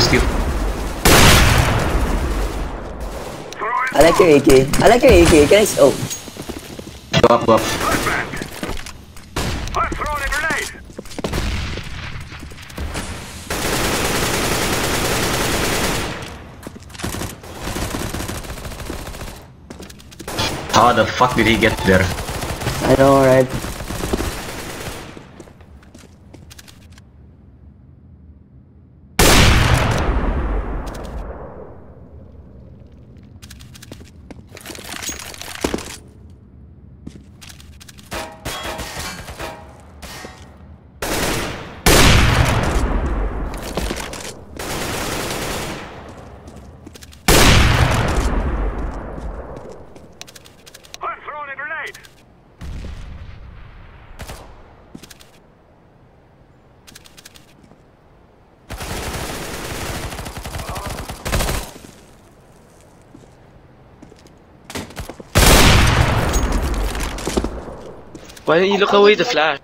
steal. I like your AK. I like your AK. guys. Oh. Go up, up. How the fuck did he get there? I know, right? 欢迎一路和我一起 flash。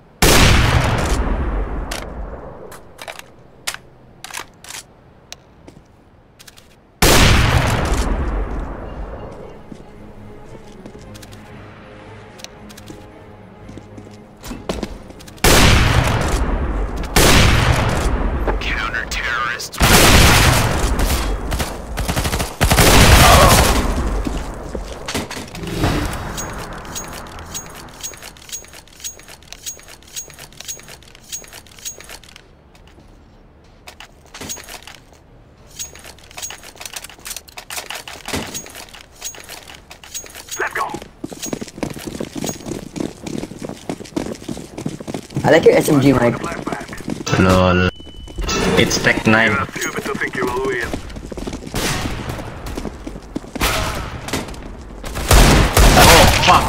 I like your SMG, Mike. Flashbang. Lol. It's Tec-9. You're stupid to think you will win. Oh, fuck!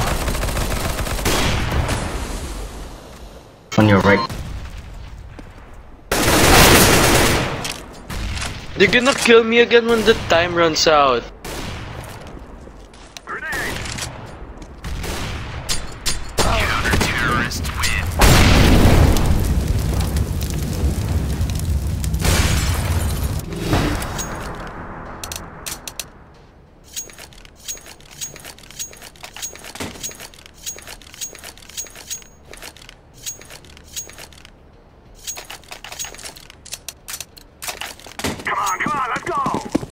On your right. They're gonna kill me again when the time runs out.